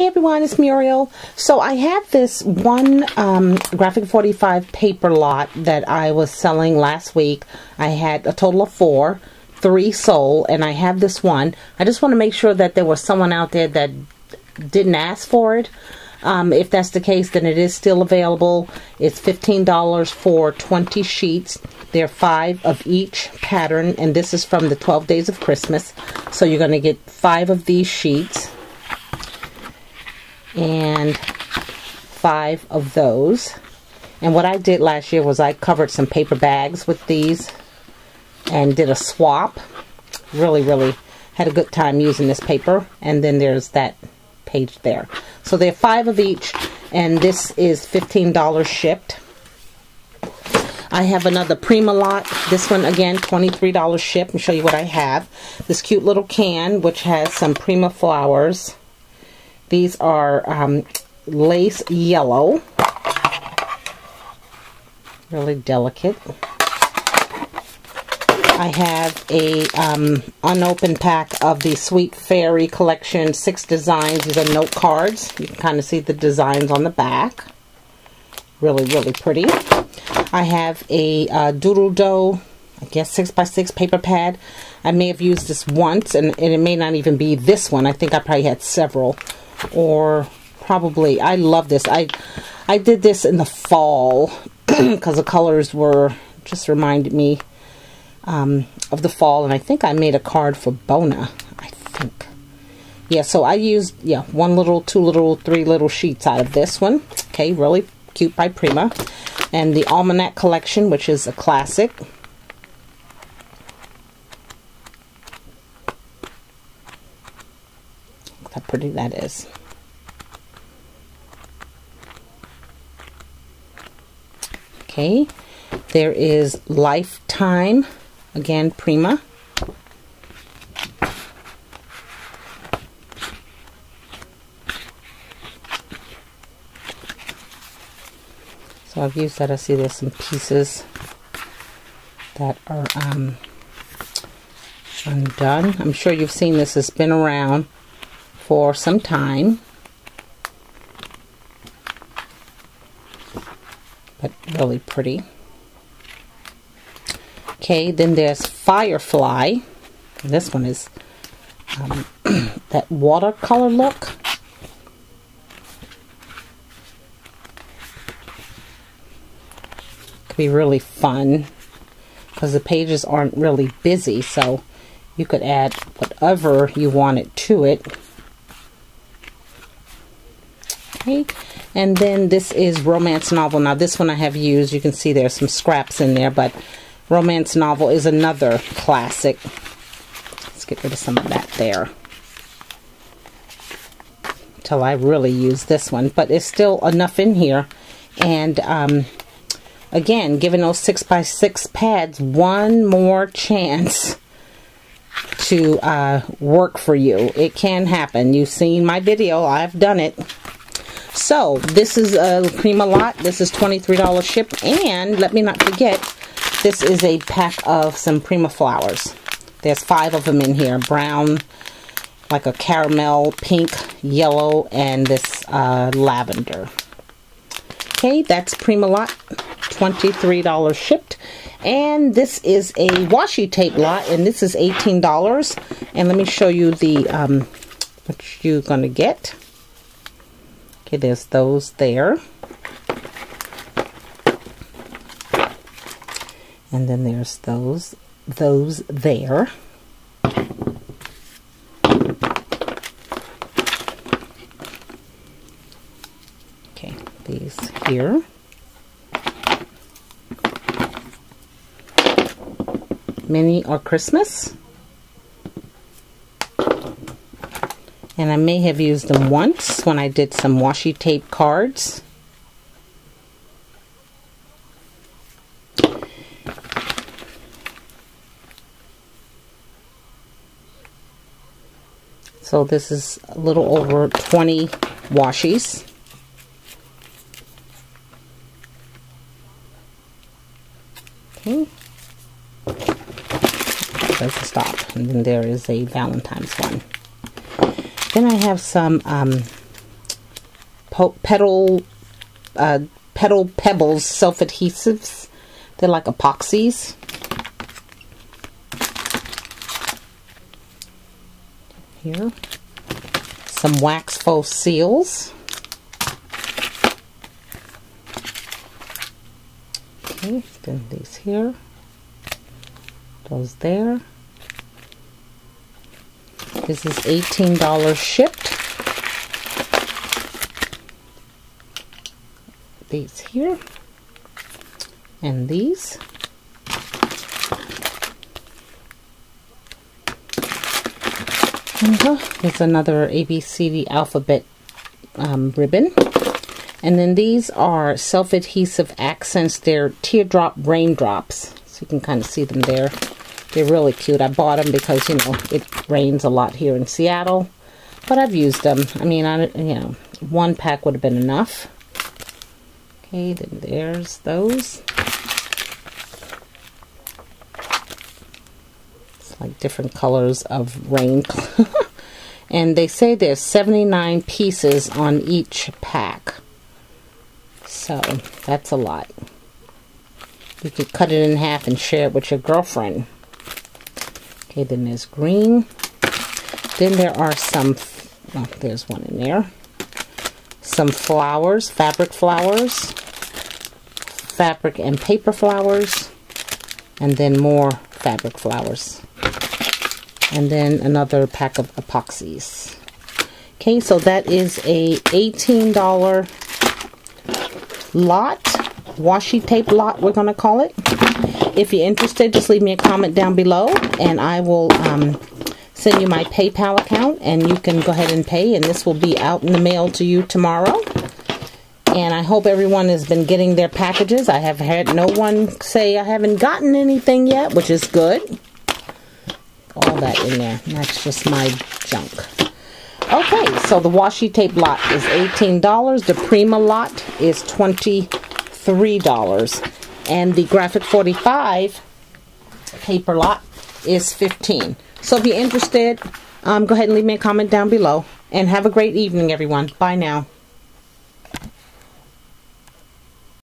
Hey everyone, it's Muriel. So I have this one um, Graphic 45 paper lot that I was selling last week. I had a total of four, three sold, and I have this one. I just want to make sure that there was someone out there that didn't ask for it. Um, if that's the case, then it is still available. It's $15 for 20 sheets. There are five of each pattern, and this is from the 12 Days of Christmas. So you're going to get five of these sheets and five of those. And what I did last year was I covered some paper bags with these and did a swap. Really, really had a good time using this paper. And then there's that page there. So there are five of each, and this is $15 shipped. I have another Prima lot. This one, again, $23 shipped. Me show you what I have. This cute little can, which has some Prima flowers. These are um, lace yellow. Really delicate. I have a um, unopened pack of the Sweet Fairy Collection, six designs. These are note cards. You can kind of see the designs on the back. Really, really pretty. I have a uh, Doodle Dough, I guess six by six paper pad. I may have used this once, and, and it may not even be this one. I think I probably had several or probably I love this. I I did this in the fall because the colors were just reminded me um, of the fall, and I think I made a card for Bona. I think. Yeah, so I used yeah one little, two little, three little sheets out of this one. Okay, really cute by Prima, and the Almanac collection, which is a classic. How pretty that is. Okay, there is Lifetime, again, Prima. So I've used that. I see there's some pieces that are um, undone. I'm sure you've seen this. It's been around for some time. But really pretty. Okay, then there's Firefly. This one is um, that watercolor look. Could be really fun because the pages aren't really busy, so you could add whatever you wanted to it. Okay, and then this is romance novel. Now this one I have used. You can see there's some scraps in there, but romance novel is another classic. Let's get rid of some of that there. Till I really use this one, but it's still enough in here. And um, again, giving those six by six pads one more chance to uh, work for you. It can happen. You've seen my video. I've done it. So, this is a Prima lot. This is $23 ship. And, let me not forget, this is a pack of some Prima flowers. There's five of them in here. Brown, like a caramel, pink, yellow, and this uh, lavender. Okay, that's Prima lot. $23 shipped. And this is a washi tape lot, and this is $18. And let me show you the um, what you're going to get. Okay, there's those there. And then there's those, those there. Okay, these here. Mini or Christmas. And I may have used them once when I did some washi tape cards. So this is a little over 20 washies. Okay. There's a stop. And then there is a Valentine's one. Then I have some um, Petal, uh, Petal Pebbles self-adhesives. They're like epoxies. Here. Some wax faux seals. Okay, then these here. Those there. This is $18 shipped. These here. And these. And uh, there's another ABCD alphabet um, ribbon. And then these are self-adhesive accents. They're teardrop raindrops. So you can kind of see them there. They're really cute. I bought them because, you know, it rains a lot here in Seattle. But I've used them. I mean, I, you know, one pack would have been enough. Okay, then there's those. It's like different colors of rain. and they say there's 79 pieces on each pack. So, that's a lot. You could cut it in half and share it with your girlfriend. Okay, then there's green. Then there are some, oh, there's one in there. Some flowers, fabric flowers, fabric and paper flowers, and then more fabric flowers. And then another pack of epoxies. Okay, so that is a $18 lot, washi tape lot, we're going to call it. If you're interested, just leave me a comment down below and I will um, send you my PayPal account and you can go ahead and pay and this will be out in the mail to you tomorrow. And I hope everyone has been getting their packages. I have had no one say I haven't gotten anything yet, which is good. All that in there. That's just my junk. Okay, so the washi tape lot is $18. The Prima lot is $23 and the graphic 45 paper lot is 15 so if you're interested um, go ahead and leave me a comment down below. And have a great evening everyone. Bye now